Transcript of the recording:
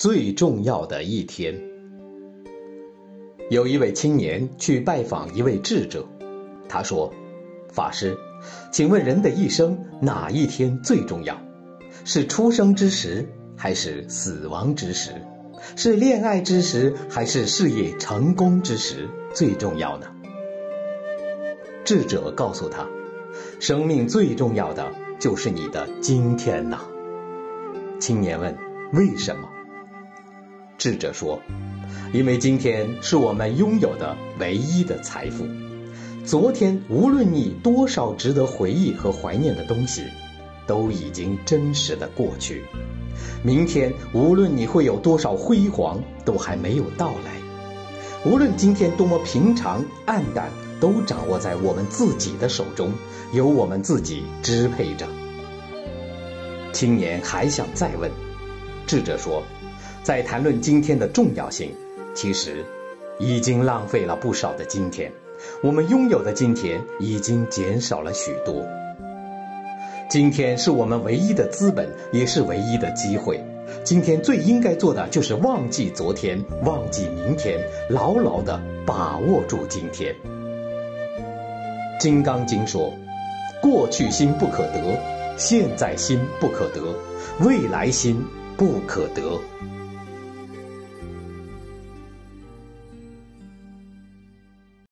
最重要的一天。有一位青年去拜访一位智者，他说：“法师，请问人的一生哪一天最重要？是出生之时，还是死亡之时？是恋爱之时，还是事业成功之时最重要呢？”智者告诉他：“生命最重要的就是你的今天呐。”青年问：“为什么？”智者说：“因为今天是我们拥有的唯一的财富。昨天无论你多少值得回忆和怀念的东西，都已经真实的过去。明天无论你会有多少辉煌，都还没有到来。无论今天多么平常暗淡，都掌握在我们自己的手中，由我们自己支配着。”青年还想再问，智者说。在谈论今天的重要性，其实已经浪费了不少的今天。我们拥有的今天已经减少了许多。今天是我们唯一的资本，也是唯一的机会。今天最应该做的就是忘记昨天，忘记明天，牢牢的把握住今天。《金刚经》说：“过去心不可得，现在心不可得，未来心不可得。”